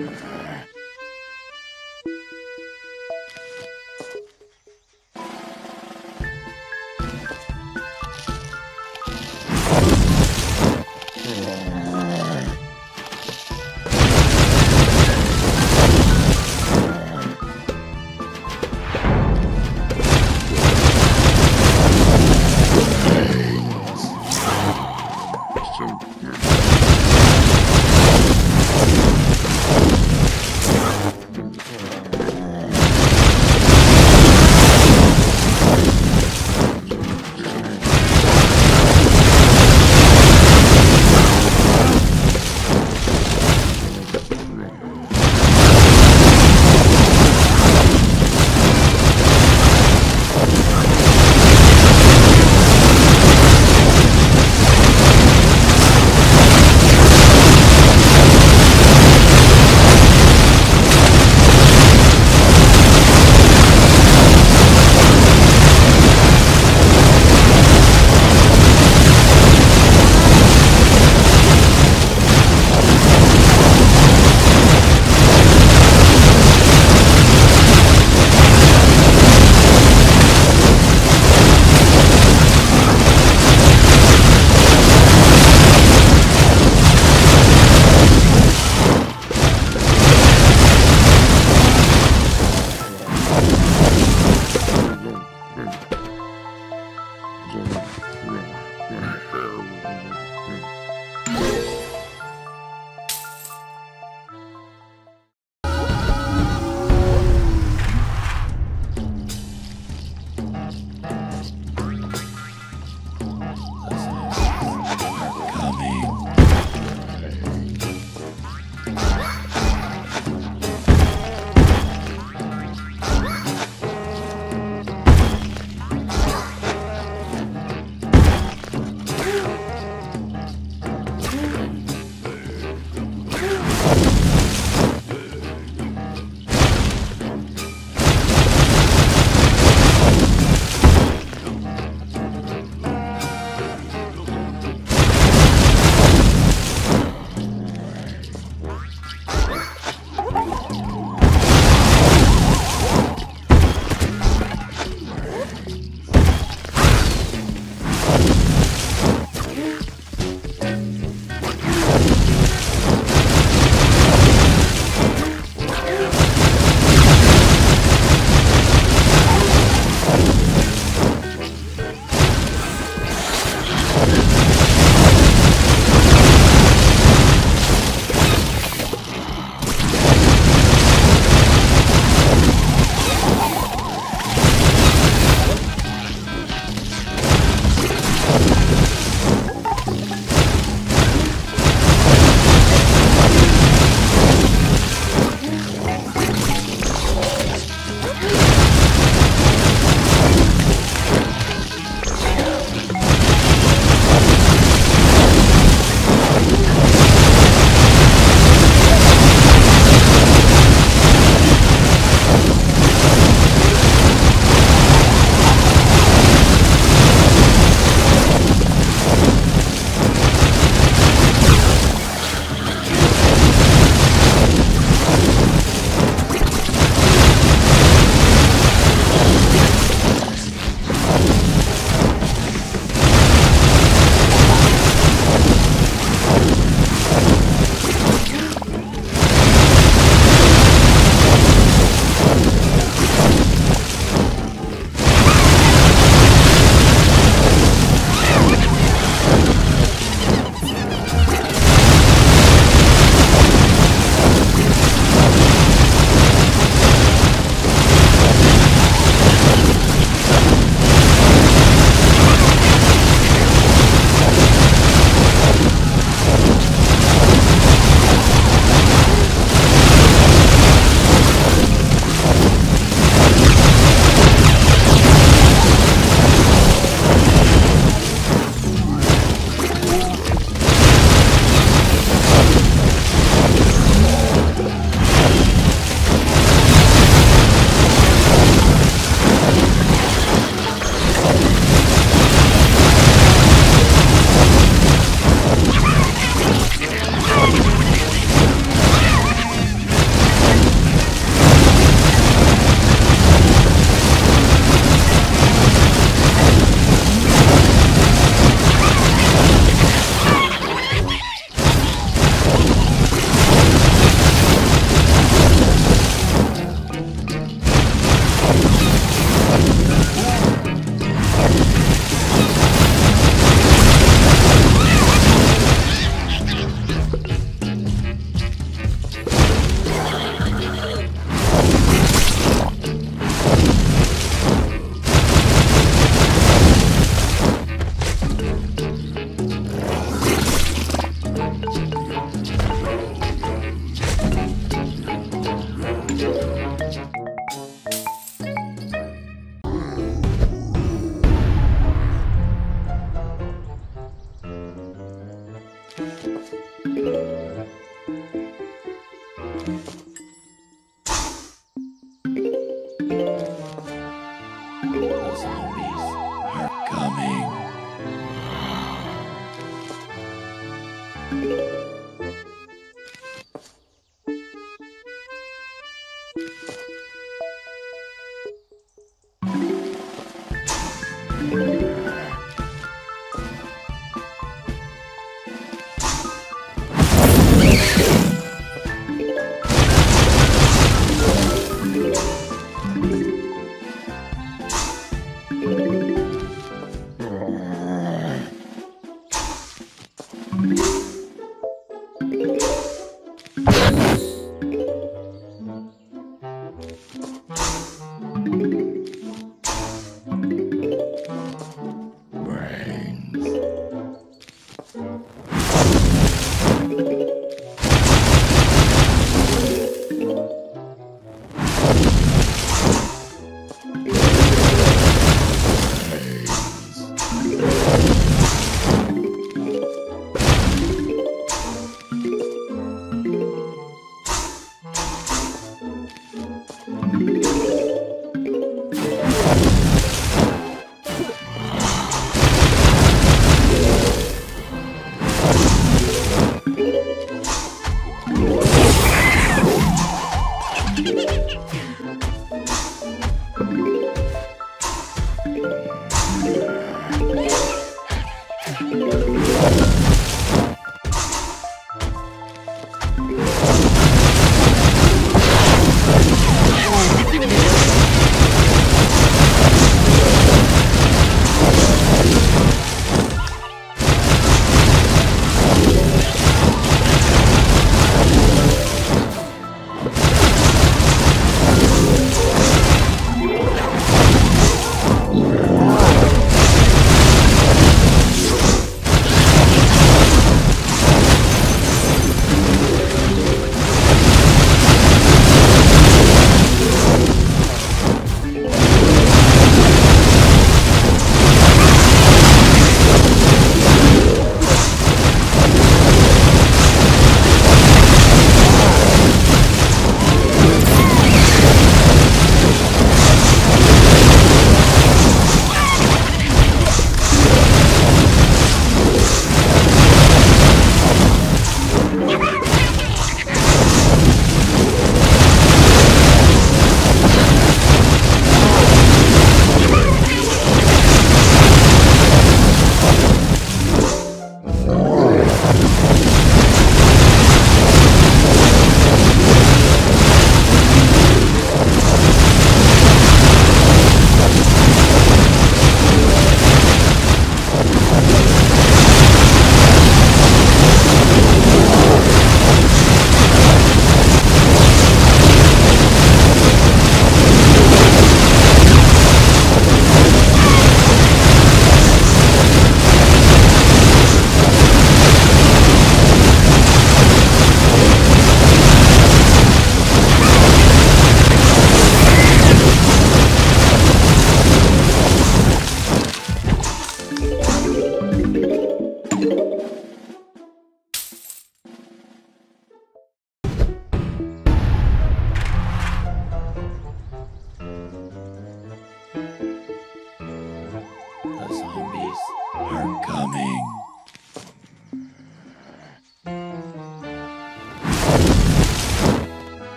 Yeah. Música